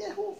What are